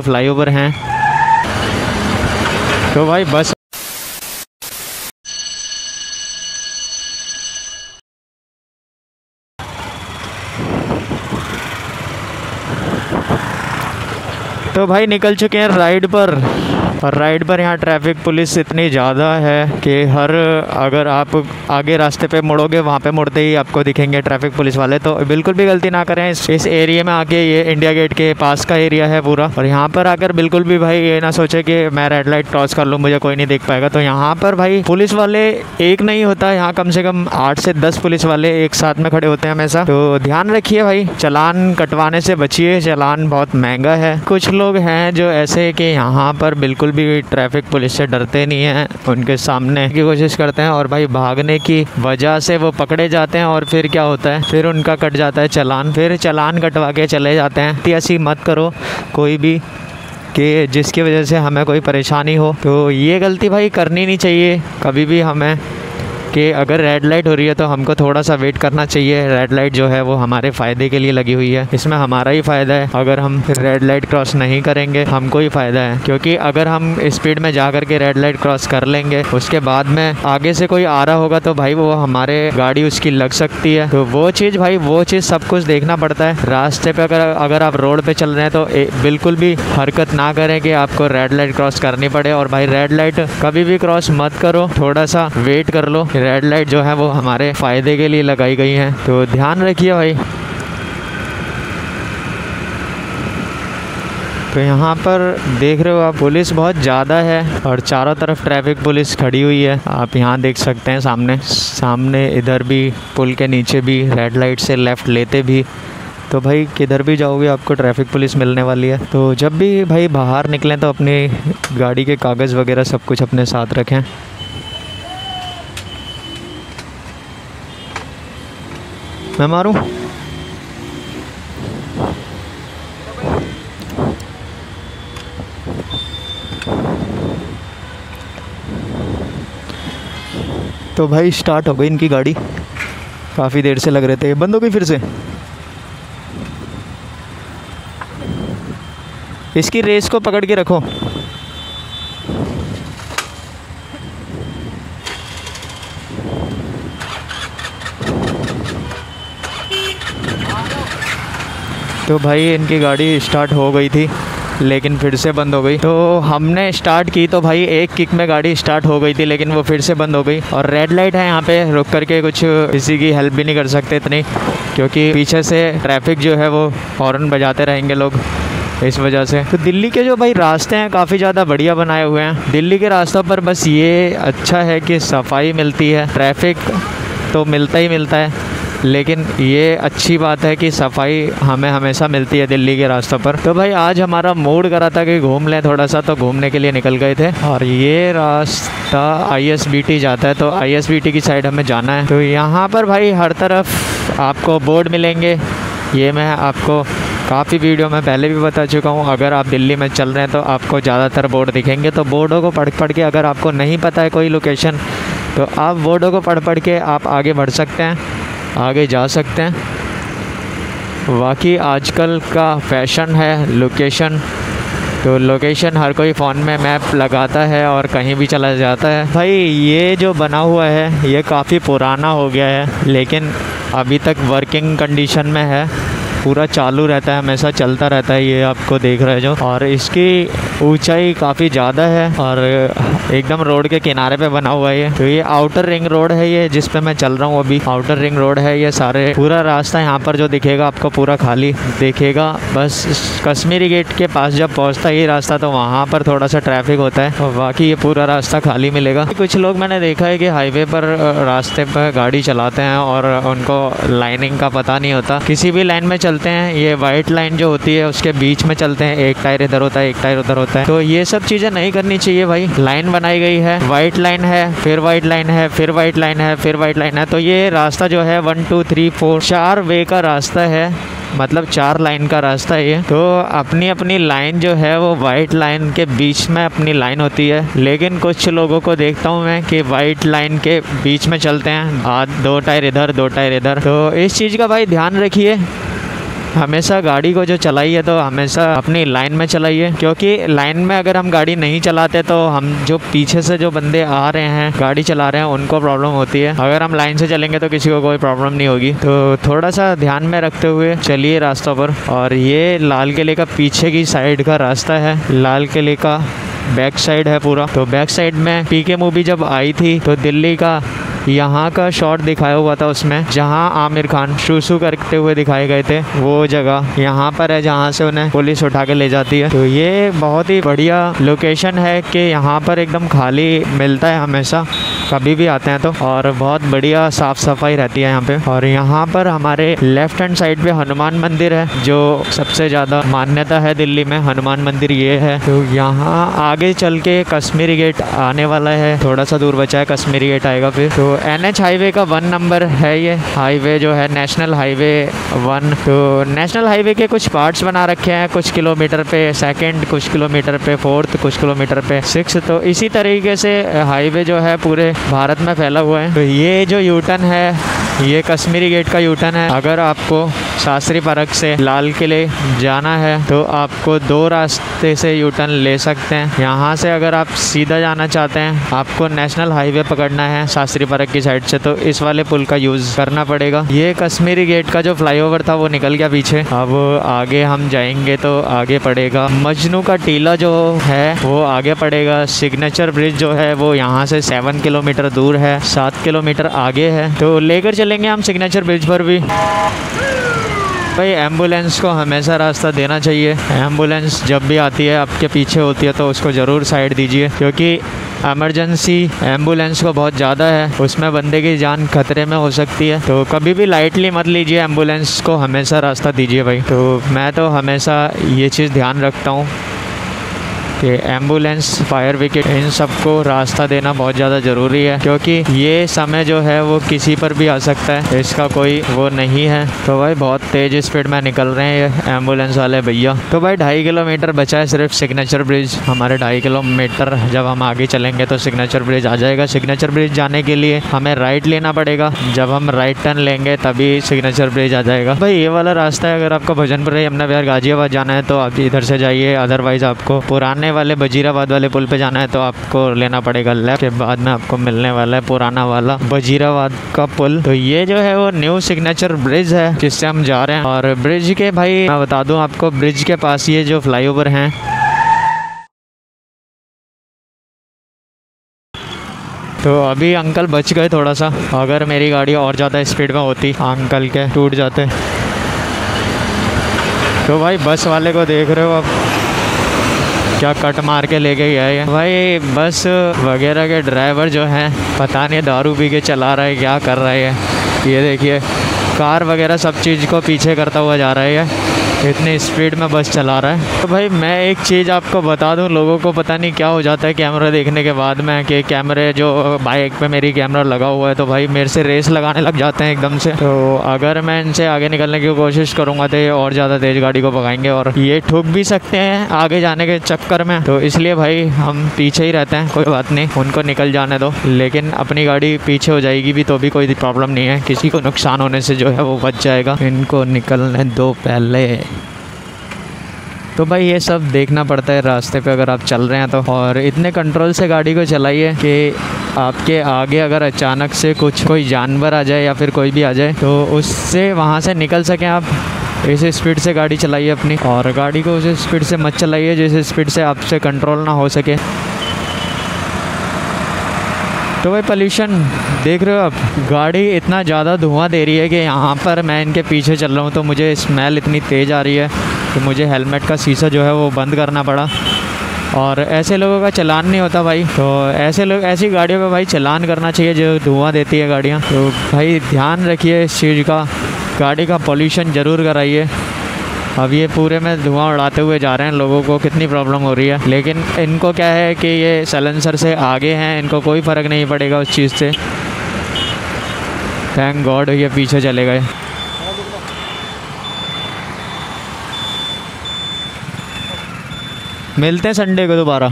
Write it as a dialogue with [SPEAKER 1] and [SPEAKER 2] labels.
[SPEAKER 1] Flyover हैं। तो भाई बस भाई निकल चुके हैं राइड पर। और राइड पर यहाँ ट्रैफ़िक पुलिस इतनी ज़्यादा है कि हर अगर आप आगे रास्ते पे मुड़ोगे वहाँ पे मुड़ते ही आपको दिखेंगे ट्रैफ़िक पुलिस वाले। तो बिल्कुल भी गलती ना करें। इस, इस एरिया में आके ये इंडिया गेट के पास का एरिया है पूरा। और यहाँ पर आकर बिल्कुल भी भाई ये ना सोचे कि मैं रेड लाइट क्रॉस कर लूँ मुझे कोई नहीं देख पाएगा। तो यहाँ पर भाई पुलिस वाले एक नहीं होता यहाँ कम से कम आठ से दस पुलिस वाले एक साथ में खड़े होते हैं हमेशा। तो ध्यान रखिए भाई चलान कटवाने से बचिए। चलान बहुत महँगा है। कुछ लोग हैं जो ऐसे कि यहाँ पर बिल्कुल भी ट्रैफ़िक पुलिस से डरते नहीं हैं, उनके सामने की कोशिश करते हैं और भाई भागने की वजह से वो पकड़े जाते हैं और फिर क्या होता है? फिर उनका कट जाता है चलान। फिर चलान कटवा के चले जाते हैं। ऐसी मत करो कोई भी कि जिसकी वजह से हमें कोई परेशानी हो। तो ये गलती भाई करनी नहीं चाहिए। कभी भी हमें कि अगर रेड लाइट हो रही है तो हमको थोड़ा सा वेट करना चाहिए। रेड लाइट जो है वो हमारे फ़ायदे के लिए लगी हुई है। इसमें हमारा ही फ़ायदा है। अगर हम रेड लाइट क्रॉस नहीं करेंगे हमको ही फ़ायदा है। क्योंकि अगर हम स्पीड में जा करके रेड लाइट क्रॉस कर लेंगे उसके बाद में आगे से कोई आ रहा होगा तो भाई वो हमारे गाड़ी उसकी लग सकती है। तो वो चीज़ भाई वो चीज़ सब कुछ देखना पड़ता है। रास्ते पे अगर अगर आप रोड पे चल रहे हैं तो ए, बिल्कुल भी हरकत ना करें कि आपको रेड लाइट क्रॉस करनी पड़े। और भाई रेड लाइट कभी भी क्रॉस मत करो। थोड़ा सा वेट कर लो। रेड लाइट जो है वो हमारे फ़ायदे के लिए लगाई गई हैं। तो ध्यान रखिए भाई। तो यहाँ पर देख रहे हो आप, पुलिस बहुत ज़्यादा है और चारों तरफ़ ट्रैफ़िक पुलिस खड़ी हुई है। आप यहाँ देख सकते हैं सामने सामने इधर भी, पुल के नीचे भी रेड लाइट से लेफ़्ट लेते भी। तो भाई, किधर भी जाओगे आपको ट्रैफ़िक पुलिस मिलने वाली है। तो जब भी भाई बाहर निकलें तो अपनी गाड़ी के कागज़ वगैरह सब कुछ अपने साथ रखें। मैं मारूं? तो भाई स्टार्ट हो गई इनकी गाड़ी। काफ़ी देर से लग रहे थे। बंद हो गई फिर से? इसकी रेस को पकड़ के रखो। तो भाई इनकी गाड़ी स्टार्ट हो गई थी, लेकिन फिर से बंद हो गई। तो हमने स्टार्ट की तो भाई एक किक में गाड़ी स्टार्ट हो गई थी, लेकिन वो फिर से बंद हो गई। और रेड लाइट है यहाँ पे, रुक करके कुछ किसी की हेल्प भी नहीं कर सकते इतनी, क्योंकि पीछे से ट्रैफ़िक जो है वो हॉर्न बजाते रहेंगे लोग इस वजह से। तो दिल्ली के जो भाई रास्ते हैं काफ़ी ज़्यादा बढ़िया बनाए हुए हैं। दिल्ली के रास्तों पर बस ये अच्छा है कि सफ़ाई मिलती है ट्रैफ़िक तो मिलता ही मिलता है। लेकिन ये अच्छी बात है कि सफ़ाई हमें हमेशा मिलती है दिल्ली के रास्तों पर। तो भाई, आज हमारा मूड करा था कि घूम लें थोड़ा सा तो घूमने के लिए निकल गए थे। और ये रास्ता आईएसबीटी जाता है तो आईएसबीटी की साइड हमें जाना है। तो यहाँ पर भाई, हर तरफ़ आपको बोर्ड मिलेंगे। ये मैं आपको काफ़ी वीडियो में पहले भी बता चुका हूँ। अगर आप दिल्ली में चल रहे हैं तो आपको ज़्यादातर बोर्ड दिखेंगे। तो बोर्डों को पढ़ पढ़ के अगर आपको नहीं पता है कोई लोकेशन तो आप बोर्डों को पढ़ पढ़ के आप आगे बढ़ सकते हैं। आगे जा सकते हैं। बाकी आजकल का फ़ैशन है लोकेशन तो लोकेशन हर कोई फ़ोन में मैप लगाता है और कहीं भी चला जाता है। भाई, ये जो बना हुआ है, ये काफ़ी पुराना हो गया है, लेकिन अभी तक वर्किंग कंडीशन में है। पूरा चालू रहता है, हमेशा चलता रहता है ये आपको देख रहे जो। और इसकी ऊंचाई काफ़ी ज़्यादा है और एकदम रोड के किनारे पे बना हुआ है ये। तो ये आउटर रिंग रोड है ये, जिस पे मैं चल रहा हूँ अभी। आउटर रिंग रोड है ये सारे। पूरा रास्ता यहाँ पर जो दिखेगा आपको पूरा खाली देखेगा। बस कश्मीरी गेट के पास जब पहुँचता है ये रास्ता तो वहाँ पर थोड़ा सा ट्रैफ़िक होता है। और बाकी ये पूरा रास्ता खाली मिलेगा। कुछ लोग मैंने देखा है कि हाईवे पर रास्ते पर गाड़ी चलाते हैं और उनको लाइनिंग का पता नहीं होता। किसी भी लाइन में चल चलते हैं, ये वाइट लाइन जो होती है, उसके बीच में चलते हैं, एक टायर इधर होता है, एक टायर उधर होता है। तो ये सब चीज़ें नहीं करनी चाहिए भाई। लाइन बनाई गई है वाइट लाइन है, फिर वाइट लाइन है, फिर वाइट लाइन है, फिर वाइट लाइन है। तो ये रास्ता जो है वन टू थ्री फोर चार वे का रास्ता है। मतलब चार लाइन का रास्ता है ये। तो अपनी अपनी लाइन जो है, वो वाइट लाइन के बीच में अपनी लाइन होती है। लेकिन कुछ लोगों को देखता हूँ मैं कि वाइट लाइन के बीच में चलते हैं। दो टायर इधर, दो टायर इधर। तो इस चीज़ का भाई ध्यान रखिए। हमेशा गाड़ी को जो चलाइए तो हमेशा अपनी लाइन में चलाइए, क्योंकि लाइन में अगर हम गाड़ी नहीं चलाते तो हम जो पीछे से जो बंदे आ रहे हैं, गाड़ी चला रहे हैं, उनको प्रॉब्लम होती है। अगर हम लाइन से चलेंगे तो किसी को कोई प्रॉब्लम नहीं होगी। तो थोड़ा सा ध्यान में रखते हुए चलिए रास्तों पर। और ये लाल किले का पीछे की साइड का रास्ता है। लाल किले का बैक साइड है पूरा। तो बैक साइड में पीके मूवी जब आई थी तो दिल्ली का यहाँ का शॉट दिखाया हुआ था उसमें, जहाँ आमिर खान शूसू करते हुए दिखाए गए थे, वो जगह यहाँ पर है जहाँ से उन्हें पुलिस उठा के ले जाती है। तो ये बहुत ही बढ़िया लोकेशन है कि यहाँ पर एकदम खाली मिलता है हमेशा। कभी भी आते हैं तो। और बहुत बढ़िया साफ़ सफ़ाई रहती है यहाँ पे। और यहाँ पर हमारे लेफ़्ट हैंड साइड पे हनुमान मंदिर है, जो सबसे ज़्यादा मान्यता है दिल्ली में। हनुमान मंदिर ये है। तो यहाँ आगे चल के कश्मीरी गेट आने वाला है। थोड़ा सा दूर बचा है, कश्मीरी गेट आएगा फिर। तो एन एच हाईवे का वन नंबर है ये। हाईवे जो है नेशनल हाईवे वन तो नेशनल हाईवे के कुछ पार्ट्स बना रखे हैं। कुछ किलोमीटर पे सेकंड कुछ किलोमीटर पे फोर्थ कुछ किलोमीटर पे सिक्स तो इसी तरीके से हाईवे जो है पूरे भारत में फैला हुआ है। तो ये जो यूटन है, ये कश्मीरी गेट का यूटन है। अगर आपको शास्त्री पार्क से लाल किले जाना है तो आपको दो रास्ते से यू टर्न ले सकते हैं। यहाँ से अगर आप सीधा जाना चाहते हैं, आपको नेशनल हाईवे पकड़ना है शास्त्री पार्क की साइड से तो इस वाले पुल का यूज़ करना पड़ेगा। ये कश्मीरी गेट का जो फ्लाईओवर था, वो निकल गया पीछे। अब आगे हम जाएँगे तो आगे पड़ेगा। मजनू का टीला जो है, वो आगे पड़ेगा। सिग्नेचर ब्रिज जो है, वो यहाँ से सेवन किलोमीटर दूर है, सात किलोमीटर आगे है। तो लेकर चलेंगे हम सिग्नेचर ब्रिज पर भी। भाई एंबुलेंस को हमेशा रास्ता देना चाहिए। एंबुलेंस जब भी आती है, आपके पीछे होती है तो उसको ज़रूर साइड दीजिए। क्योंकि एमरजेंसी एंबुलेंस को बहुत ज़्यादा है। उसमें बंदे की जान खतरे में हो सकती है। तो कभी भी लाइटली मत लीजिए एंबुलेंस को। हमेशा रास्ता दीजिए भाई। तो मैं तो हमेशा ये चीज़ ध्यान रखता हूँ। कि एंबुलेंस फायर विकेट इन सबको रास्ता देना बहुत ज़्यादा ज़रूरी है, क्योंकि ये समय जो है वो किसी पर भी आ सकता है, इसका कोई वो नहीं है। तो भाई बहुत तेज़ स्पीड में निकल रहे हैं ये एंबुलेंस वाले भैया। तो भाई ढाई किलोमीटर बचा है सिर्फ़ सिग्नेचर ब्रिज हमारे ढाई किलोमीटर जब हम आगे चलेंगे तो सिग्नेचर ब्रिज आ जाएगा। सिग्नेचर ब्रिज जाने के लिए हमें राइट लेना पड़ेगा। जब हम राइट टर्न लेंगे तभी सिग्नेचर ब्रिज आ जाएगा। भाई ये वाला रास्ता है, अगर आपको भजनपुर यमुना बिहार गाजियाबाद जाना है तो आप इधर से जाइए अदरवाइज़ आपको पुराने वाले बजीराबाद वाले पुल पे जाना है तो आपको लेना पड़ेगा लेफ़्ट के बाद में आपको मिलने वाला है पुराना वाला बजीराबाद का पुल। तो ये जो है वो न्यू सिग्नेचर ब्रिज है जिससे हम जा रहे हैं। और ब्रिज के भाई, मैं बता दूँ आपको ब्रिज के पास ये जो फ्लाईओवर हैं। तो अभी अंकल बच गए थोड़ा सा अगर मेरी गाड़ी और ज़्यादा स्पीड में होती, अंकल के टूट जाते। तो भाई, बस वाले को देख रहे हो आप? क्या कट मार के लेके गया है भाई, बस वगैरह के ड्राइवर जो हैं, पता नहीं दारू पी के चला रहा है, क्या कर रहा है ये? देखिए, कार वगैरह सब चीज़ को पीछे करता हुआ जा रहा है इतनी स्पीड में बस चला रहा है। तो भाई, मैं एक चीज़ आपको बता दूँ, लोगों को पता नहीं क्या हो जाता है कैमरा देखने के बाद में कि कैमरे जो बाइक पे मेरी कैमरा लगा हुआ है तो भाई मेरे से रेस लगाने लग जाते हैं एकदम से। तो अगर मैं इनसे आगे निकलने की कोशिश करूँगा तो ये और ज़्यादा तेज़ गाड़ी को भगाएँगे और ये ठुक भी सकते हैं आगे जाने के चक्कर में। तो इसलिए भाई, हम पीछे ही रहते हैं, कोई बात नहीं, उनको निकल जाने दो। लेकिन अपनी गाड़ी पीछे हो जाएगी भी तो भी कोई प्रॉब्लम नहीं है। किसी को नुकसान होने से जो है वो बच जाएगा। इनको निकलने दो पहले। तो भाई ये सब देखना पड़ता है रास्ते पे अगर आप चल रहे हैं तो। और इतने कंट्रोल से गाड़ी को चलाइए कि आपके आगे अगर अचानक से कुछ कोई जानवर आ जाए या फिर कोई भी आ जाए तो उससे वहाँ से निकल सकें आप। इस स्पीड से गाड़ी चलाइए अपनी। और गाड़ी को उस स्पीड से मत चलाइए जिस स्पीड से आपसे कंट्रोल ना हो सके। तो भाई पोल्यूशन देख रहे हो आप? गाड़ी इतना ज़्यादा धुआँ दे रही है कि यहाँ पर मैं इनके पीछे चल रहा हूँ तो मुझे स्मेल इतनी तेज़ आ रही है। कि मुझे हेलमेट का शीशा जो है वो बंद करना पड़ा। और ऐसे लोगों का चलान नहीं होता भाई तो ऐसे लोग, ऐसी गाड़ियों का भाई चलान करना चाहिए जो धुआँ देती है गाड़ियाँ। तो भाई ध्यान रखिए इस चीज़ का, गाड़ी का पोल्यूशन ज़रूर कराइए। अब ये पूरे में धुआँ उड़ाते हुए जा रहे हैं लोगों को, कितनी प्रॉब्लम हो रही है। लेकिन इनको क्या है कि ये सलेंसर से आगे हैं, इनको कोई फ़र्क नहीं पड़ेगा उस चीज़ से। थैंक गॉड ये पीछे चले गए। मिलते हैं संडे को दोबारा।